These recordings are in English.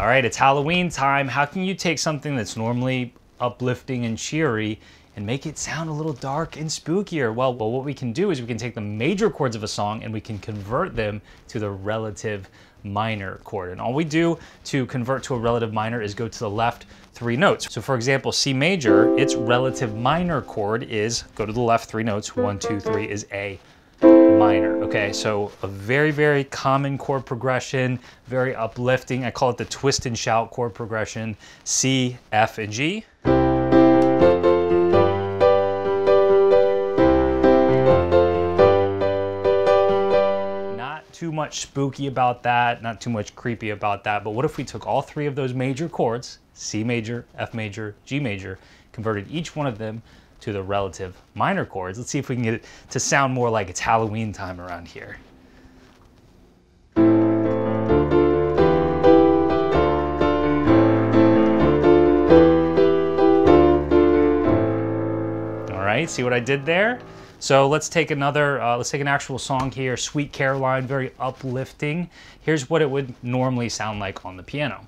All right, it's Halloween time. How can you take something that's normally uplifting and cheery and make it sound a little dark and spookier? Well, well, what we can do is we can take the major chords of a song and we can convert them to the relative minor chord. And all we do to convert to a relative minor is go to the left three notes. So for example, C major, its relative minor chord is, go to the left three notes, one, two, three is A minor. Okay, so a very, very common chord progression, very uplifting. I call it the twist and shout chord progression, C, F, and G. Not too much spooky about that, not too much creepy about that, but what if we took all three of those major chords, C major, F major, G major, converted each one of them to the relative minor chords. Let's see if we can get it to sound more like it's Halloween time around here. All right, see what I did there? So let's take another, uh, let's take an actual song here, Sweet Caroline, very uplifting. Here's what it would normally sound like on the piano.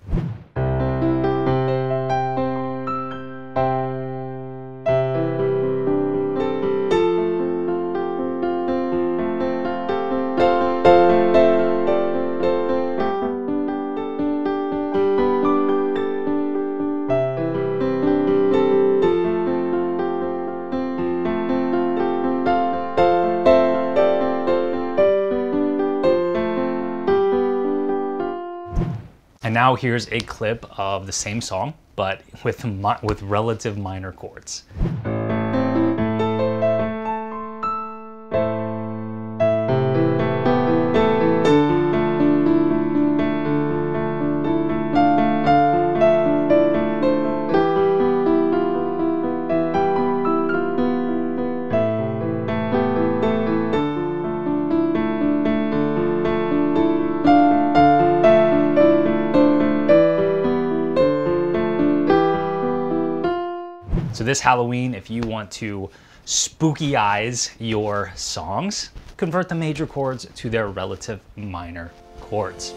And now here's a clip of the same song, but with, with relative minor chords. So this Halloween, if you want to spookify your songs, convert the major chords to their relative minor chords.